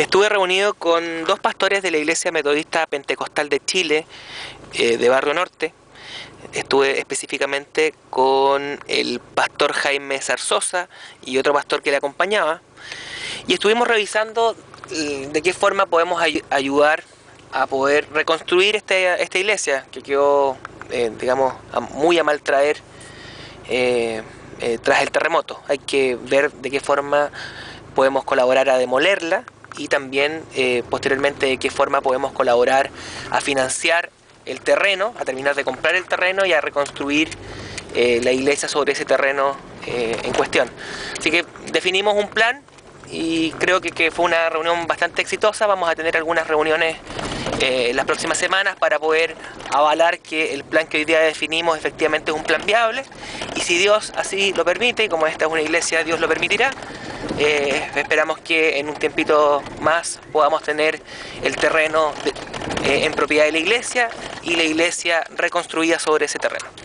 Estuve reunido con dos pastores de la Iglesia Metodista Pentecostal de Chile, eh, de Barrio Norte. Estuve específicamente con el pastor Jaime Zarzosa y otro pastor que le acompañaba. Y estuvimos revisando eh, de qué forma podemos ayudar a poder reconstruir este, esta iglesia que quedó, eh, digamos, muy a mal traer tras el terremoto. Hay que ver de qué forma podemos colaborar a demolerla y también eh, posteriormente de qué forma podemos colaborar a financiar el terreno, a terminar de comprar el terreno y a reconstruir eh, la iglesia sobre ese terreno eh, en cuestión. Así que definimos un plan y creo que, que, fue una reunión bastante exitosa. Vamos a tener algunas reuniones en las próximas semanas para poder avalar que el plan que hoy día definimos efectivamente es un plan viable y si Dios así lo permite, y como esta es una iglesia, Dios lo permitirá, eh, esperamos que en un tiempito más podamos tener el terreno eh, en propiedad de la iglesia y la iglesia reconstruida sobre ese terreno.